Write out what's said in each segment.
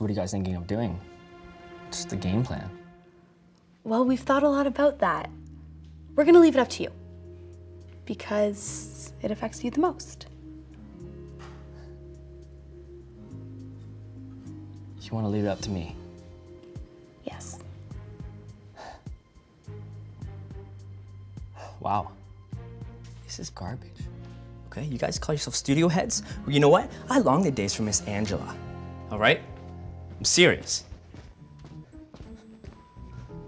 So what are you guys thinking of doing? Just the game plan. Well, we've thought a lot about that. We're gonna leave it up to you. Because it affects you the most. You want to leave it up to me? Yes. Wow. This is garbage. Okay, you guys call yourself studio heads? Well, you know what? I long the days for Miss Angela. All right? I'm serious.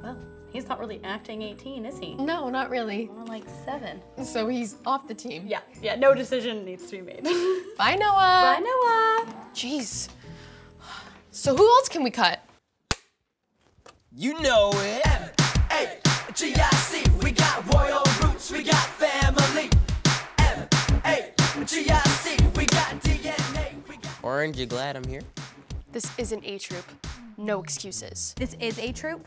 Well, he's not really acting 18, is he? No, not really. More like seven. So he's off the team. Yeah, yeah, no decision needs to be made. Bye, Noah. Bye, Noah. Jeez. So who else can we cut? You know it. M-A-G-I-C, we got royal roots, we got family. M-A-G-I-C, we got DNA, we got... Orange, you glad I'm here? This isn't A-Troupe. No excuses. This is a troop.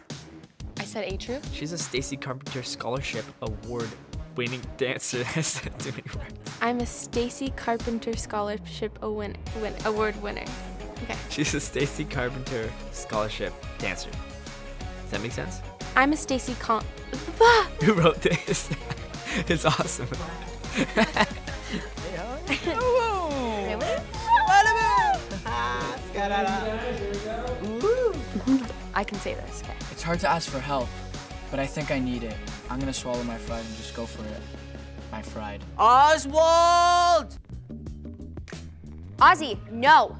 I said A-Troupe? She's a Stacy Carpenter Scholarship Award winning dancer. That's not doing right. I'm a Stacy Carpenter Scholarship win, win, Award winner. Okay. She's a Stacy Carpenter Scholarship dancer. Does that make sense? I'm a Stacy Con. Who wrote this? it's awesome. I can say this, okay? It's hard to ask for help, but I think I need it. I'm gonna swallow my pride and just go for it. My fried. Oswald! Ozzy, no.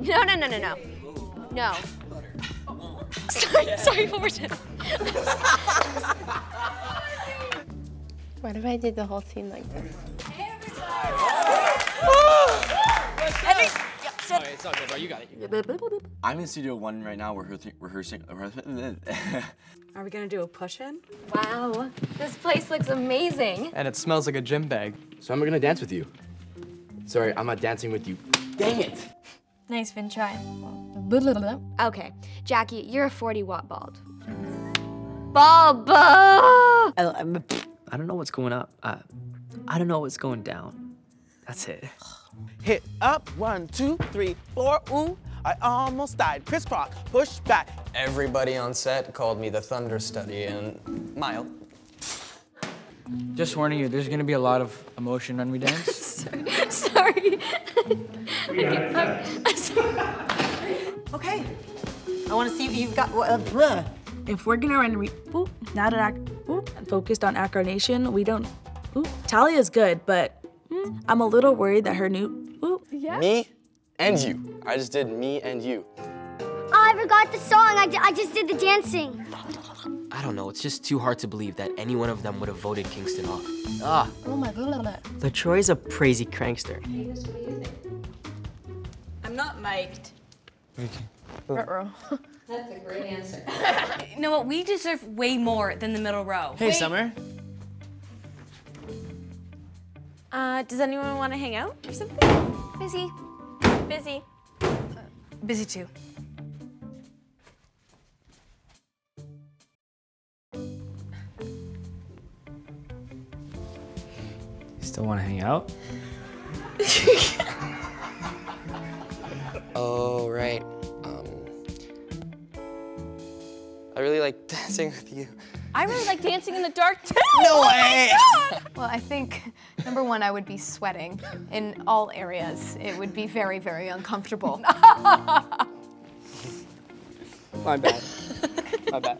No, no, no, no, no. No. sorry, sorry, one more time. What if I did the whole scene like this? Okay, it's all good, bro. You got it. I'm in Studio One right now. We're rehearsing. Are we gonna do a push-in? Wow. This place looks amazing. And it smells like a gym bag. So I'm gonna dance with you. Sorry, I'm not dancing with you. Dang it! Nice, Vin, try. Okay, Jacquie, you're a 40 watt bulb. Bulb! I, I'm- I don't know what's going up. Uh, I don't know what's going down. That's it. Hit up, one, two, three, four, ooh. I almost died. Crisscross, push back. Everybody on set called me the Thunder Study, and mild. Just warning you, there's gonna be a lot of emotion when we dance. Sorry. sorry. Okay. I want to see if you've got. Uh, bleh. If we're gonna run re- oop, not an ac- oop, focused on Acronation, we don't. Oop, Thalia's good, but I'm a little worried that her new. Oop, Me and you. I just did me and you. Oh, I forgot the song. I, I just did the dancing. I don't know. It's just too hard to believe that any one of them would have voted Kingston off. Ah, Oh my god. LaTroy's a crazy crankster. I'm not mic'd. Ruh-roh. That's a great answer. you know what? We deserve way more than the middle row. hey, Summer. Uh, does anyone want to hang out or something? Busy. Busy. Busy too. Still want to hang out? Oh, right. Um, I really like dancing with you. I really like dancing in the dark too. No oh way! Well, I think number one, I would be sweating in all areas. It would be very, very uncomfortable. My bad. My bad.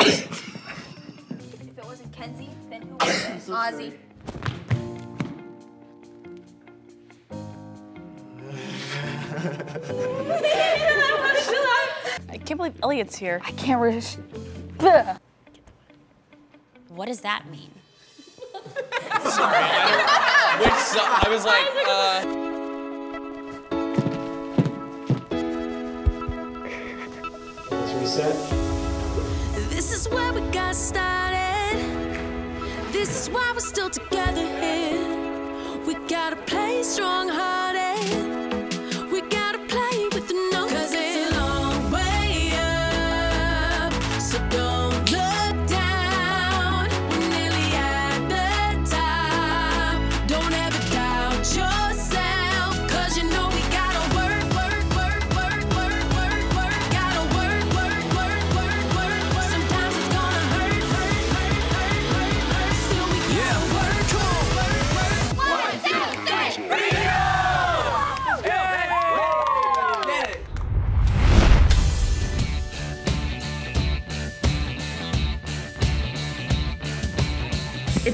If it wasn't Kenzie, then who was it? Ozzy. Can't believe Elliot's here. I can't resist. What does that mean? sorry Which so- I was like, uh. This is where we got started. This is why we're still together here. We gotta play strong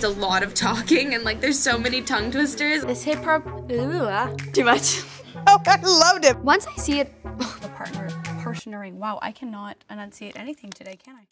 a lot of talking and like there's so many tongue twisters. This hip hop, too much. Oh, I loved it. Once I see it, the partner, partnering. Wow, I cannot enunciate anything today, can I?